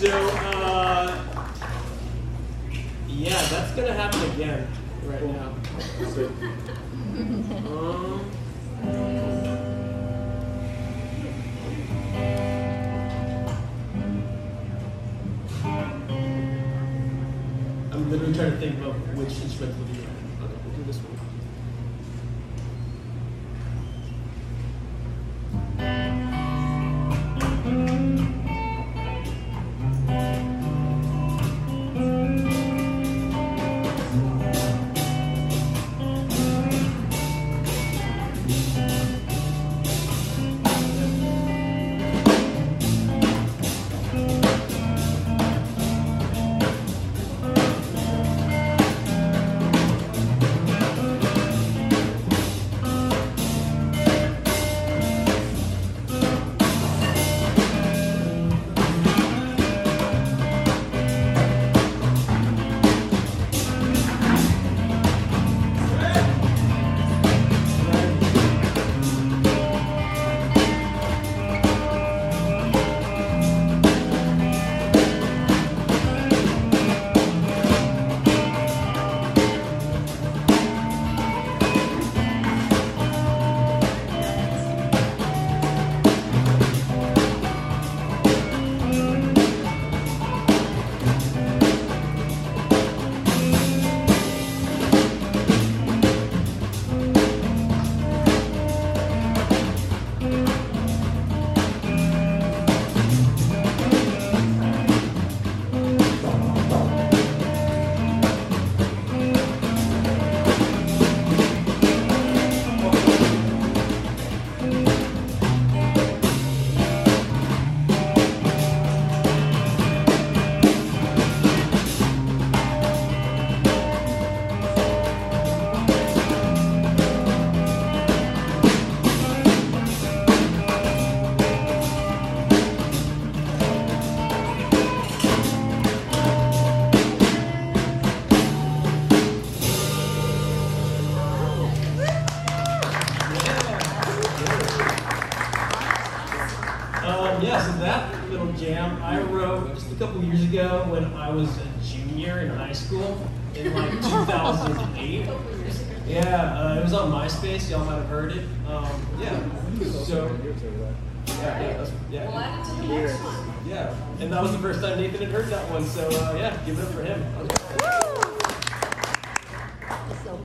So, uh, yeah, that's gonna happen again right now. Um, I'm literally trying to think of which instrument we'll do. So that little jam I wrote just a couple years ago when I was a junior in high school in like 2008. Yeah, uh, it was on MySpace. Y'all might have heard it. Um, yeah. So. Yeah, yeah, that's, We'll yeah, add it to the next one. yeah. And that was the first time Nathan had heard that one. So uh, yeah, give it up for him. That was great.